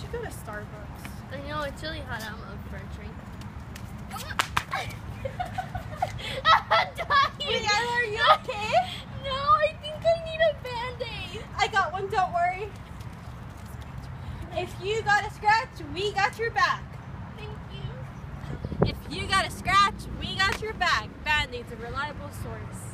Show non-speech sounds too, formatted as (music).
should go to Starbucks. I know it's really hot. (laughs) I'm for a drink. Briahna, are you okay? No, I think I need a band-aid. I got one, don't worry. If you got a scratch, we got your back. Thank you. If you got a scratch, we got your back. Band-Aid's a reliable source.